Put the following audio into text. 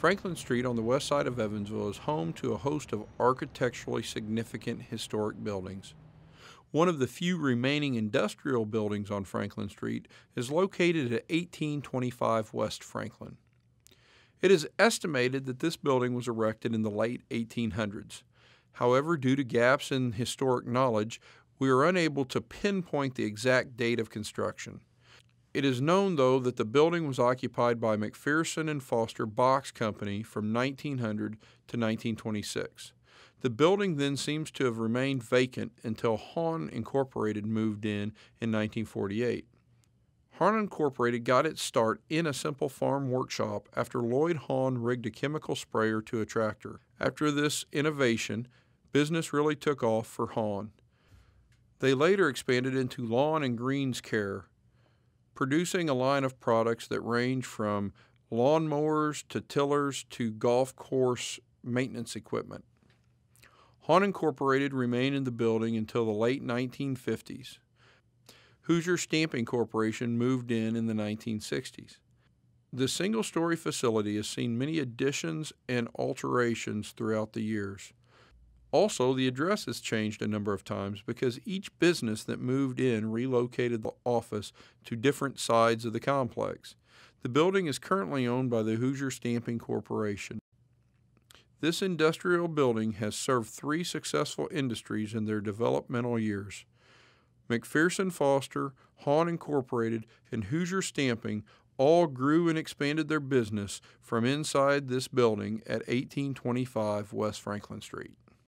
Franklin Street on the west side of Evansville is home to a host of architecturally significant historic buildings. One of the few remaining industrial buildings on Franklin Street is located at 1825 West Franklin. It is estimated that this building was erected in the late 1800s. However, due to gaps in historic knowledge, we are unable to pinpoint the exact date of construction. It is known, though, that the building was occupied by McPherson and Foster Box Company from 1900 to 1926. The building then seems to have remained vacant until Hahn Incorporated moved in in 1948. Hahn Incorporated got its start in a simple farm workshop after Lloyd Hahn rigged a chemical sprayer to a tractor. After this innovation, business really took off for Hahn. They later expanded into lawn and greens care, producing a line of products that range from lawnmowers to tillers to golf course maintenance equipment. Hahn Incorporated remained in the building until the late 1950s. Hoosier Stamping Corporation moved in in the 1960s. The single story facility has seen many additions and alterations throughout the years. Also, the address has changed a number of times because each business that moved in relocated the office to different sides of the complex. The building is currently owned by the Hoosier Stamping Corporation. This industrial building has served three successful industries in their developmental years. McPherson Foster, Hahn Incorporated, and Hoosier Stamping all grew and expanded their business from inside this building at 1825 West Franklin Street.